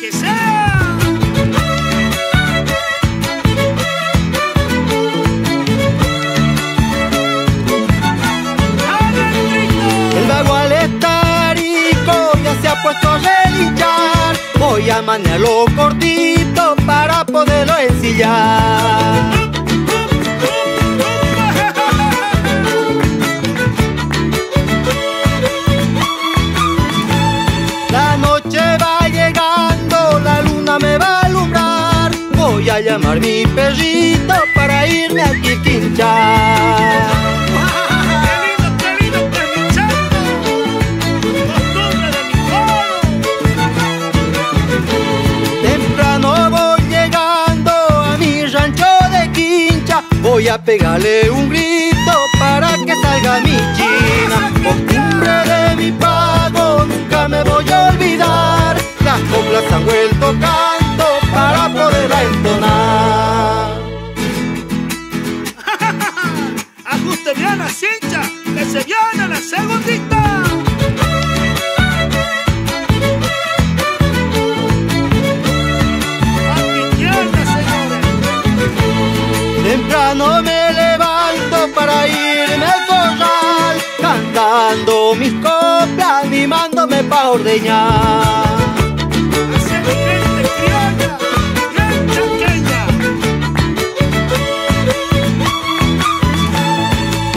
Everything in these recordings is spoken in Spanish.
que sea. El bagual está rico, ya se ha puesto a relinchar. Voy a manearlo cortito para poderlo ensillar. Mi perrito para irme a Quiquinchar. ¡Qué lindo, qué lindo, mi chango! Costumbre de mi pueblo. Temprano voy llegando a mi rancho de quincha. Voy a pegarle un grito para cincha, que se viene la segundita. Tiene, señores. Temprano me levanto para irme al corral, cantando mis coplas, animándome pa' ordeñar.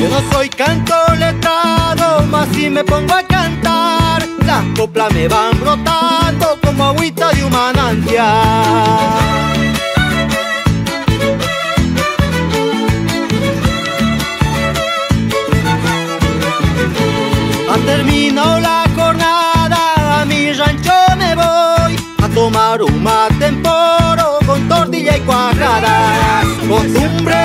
Yo no soy canto letrado, mas si me pongo a cantar, las coplas me van brotando como agüita de un. Ha terminado la jornada, a mi rancho me voy a tomar un mate en poro con tortilla y cuadrada. Costumbre